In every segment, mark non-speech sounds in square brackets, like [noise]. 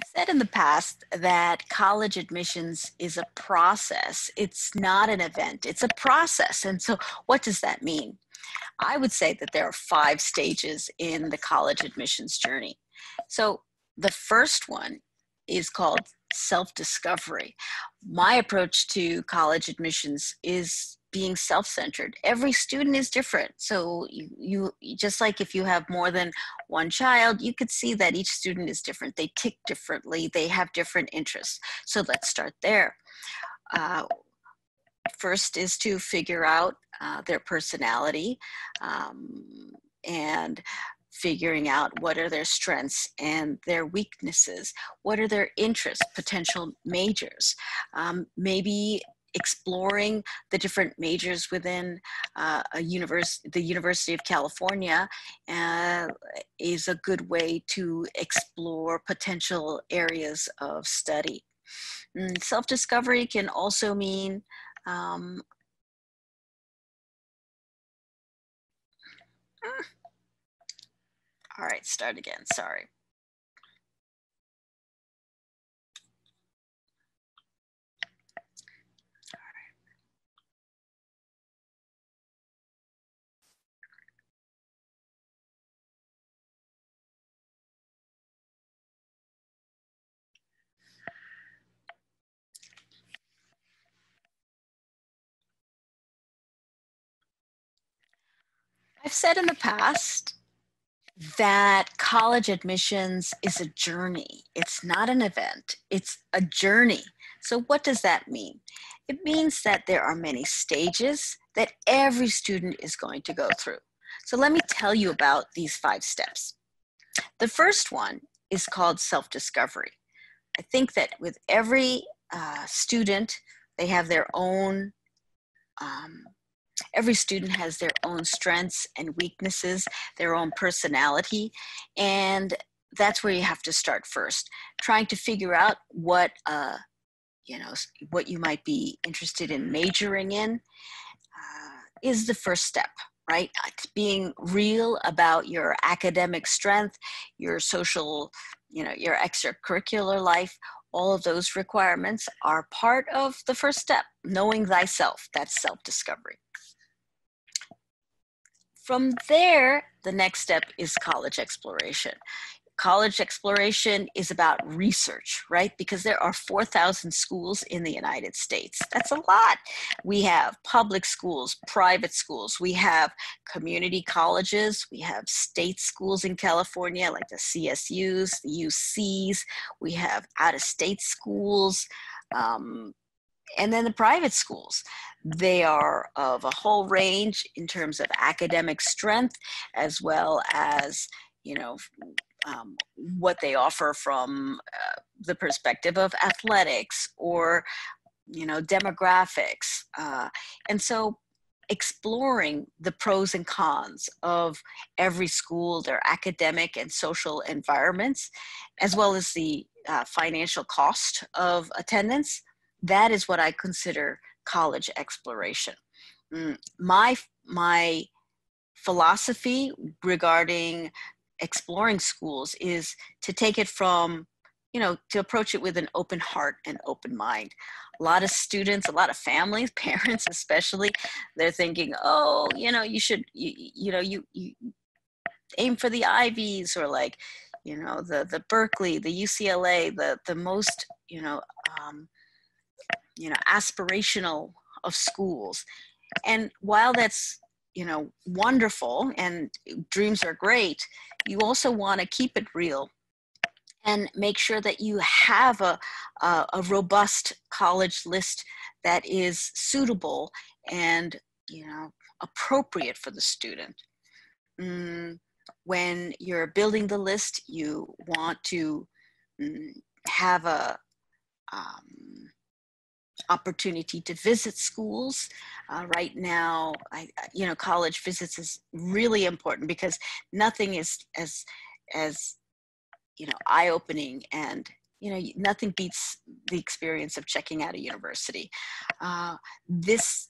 I've said in the past that college admissions is a process. It's not an event, it's a process. And so, what does that mean? I would say that there are five stages in the college admissions journey. So, the first one is called self discovery. My approach to college admissions is being self-centered. Every student is different. So you, you just like if you have more than one child you could see that each student is different. They tick differently. They have different interests. So let's start there. Uh, first is to figure out uh, their personality um, and figuring out what are their strengths and their weaknesses. What are their interests potential majors? Um, maybe exploring the different majors within uh, a universe, the University of California uh, is a good way to explore potential areas of study. Mm, self-discovery can also mean um, hmm. all right, start again, sorry. I've said in the past that college admissions is a journey. It's not an event, it's a journey. So, what does that mean? It means that there are many stages that every student is going to go through. So, let me tell you about these five steps. The first one is called self discovery. I think that with every uh, student, they have their own um, every student has their own strengths and weaknesses, their own personality, and that's where you have to start first. Trying to figure out what uh, you know what you might be interested in majoring in uh, is the first step right? Being real about your academic strength your social you know your extracurricular life. All of those requirements are part of the first step knowing thyself. That's self discovery from there, the next step is college exploration. College exploration is about research, right? Because there are 4,000 schools in the United States. That's a lot. We have public schools, private schools, we have community colleges, we have state schools in California like the CSUs, the UCs, we have out of state schools, um, and then the private schools. They are of a whole range in terms of academic strength, as well as, you know, um, what they offer from uh, the perspective of athletics or, you know, demographics. Uh, and so exploring the pros and cons of every school, their academic and social environments, as well as the uh, financial cost of attendance, that is what I consider college exploration. Mm, my my philosophy regarding exploring schools is to take it from you know to approach it with an open heart and open mind a lot of students a lot of families [laughs] parents especially they're thinking oh you know you should you, you know you, you aim for the ivies or like you know the the berkeley the ucla the the most you know um, you know aspirational of schools. And while that's you know wonderful and dreams are great you also want to keep it real and make sure that you have a, a, a robust college list that is suitable and you know appropriate for the student. Mm, when you're building the list you want to mm, have a opportunity to visit schools. Uh, right now, I, you know, college visits is really important because nothing is as as you know eye-opening and you know nothing beats the experience of checking out a university. Uh, this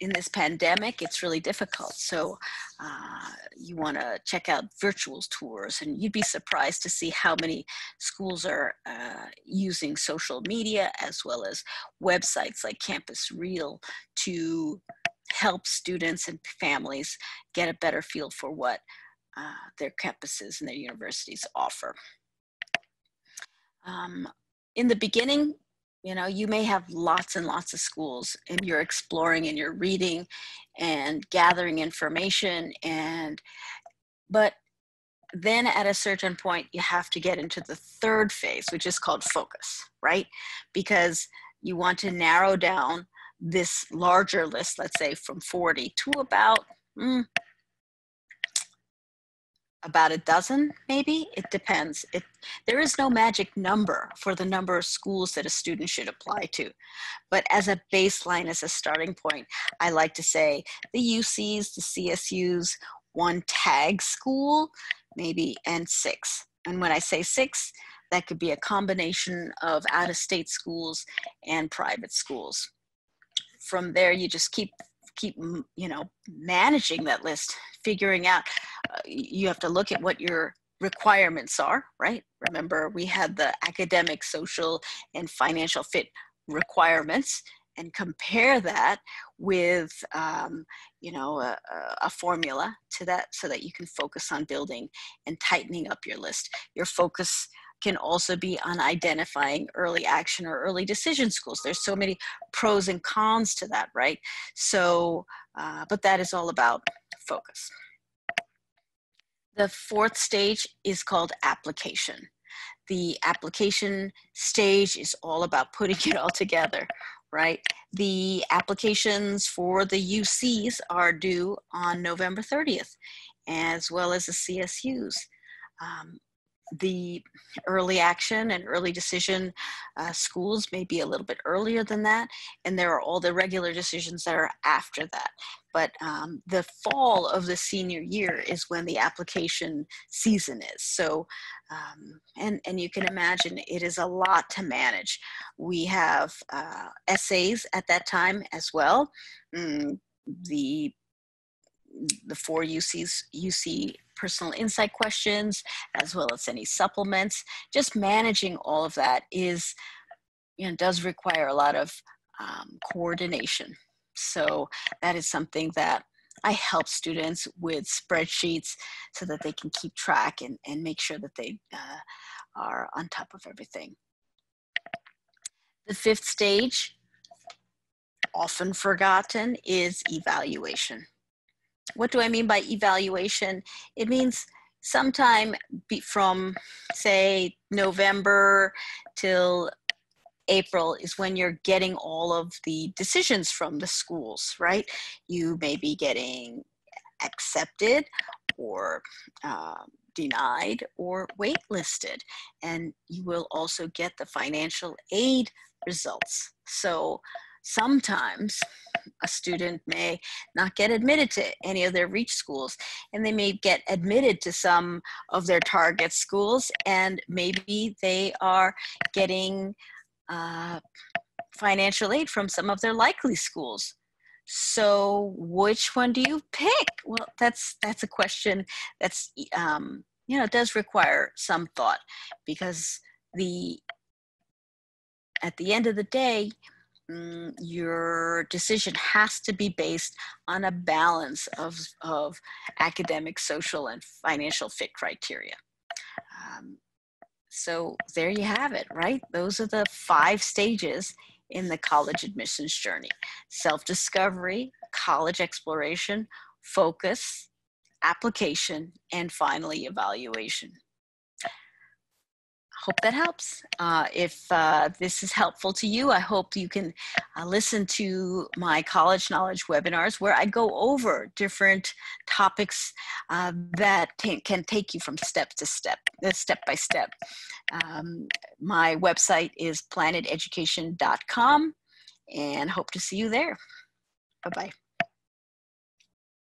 in this pandemic, it's really difficult. So uh, you want to check out virtual tours, and you'd be surprised to see how many schools are uh, using social media as well as websites like CampusReel to help students and families get a better feel for what uh, their campuses and their universities offer. Um, in the beginning, you know, you may have lots and lots of schools and you're exploring and you're reading and gathering information and, but then at a certain point, you have to get into the third phase, which is called focus, right? Because you want to narrow down this larger list, let's say from 40 to about mm, about a dozen maybe? It depends. It there is no magic number for the number of schools that a student should apply to. But as a baseline as a starting point i like to say the ucs the csus one tag school maybe and six. And when i say six that could be a combination of out of state schools and private schools. From there you just keep keep you know managing that list figuring out uh, you have to look at what your requirements are right? Remember we had the academic social and financial fit requirements and compare that with um, you know a, a, formula to that so that you can focus on building and tightening up your list. Your focus can also be on identifying early action or early decision schools. There's so many pros and cons to that, right? So, uh, but that is all about focus. The fourth stage is called application. The application stage is all about putting it all together, right? The applications for the UCs are due on November 30th, as well as the CSUs. Um, the early action and early decision uh, schools may be a little bit earlier than that, and there are all the regular decisions that are after that. But um, the fall of the senior year is when the application season is. So, um, and, and you can imagine it is a lot to manage. We have uh, essays at that time as well. Mm, the the four UCs, UC personal insight questions, as well as any supplements. Just managing all of that is, you know, does require a lot of um, coordination. So that is something that I help students with spreadsheets so that they can keep track and, and make sure that they uh, are on top of everything. The fifth stage, often forgotten, is evaluation. What do I mean by evaluation? It means sometime from, say, November till April is when you're getting all of the decisions from the schools, right? You may be getting accepted or uh, denied or waitlisted, and you will also get the financial aid results. So sometimes a student may not get admitted to any of their reach schools and they may get admitted to some of their target schools and maybe they are getting uh, financial aid from some of their likely schools. So which one do you pick? Well that's that's a question that's um, you know does require some thought because the at the end of the day mm, your decision has to be based on a balance of, of academic, social, and financial fit criteria. Um, so there you have it, right? Those are the five stages in the college admissions journey self discovery, college exploration, focus, application, and finally evaluation hope that helps. Uh, if uh, this is helpful to you, I hope you can uh, listen to my college knowledge webinars where I go over different topics uh, that can take you from step to step, uh, step by step. Um, my website is plan-it-education.com and hope to see you there. Bye bye.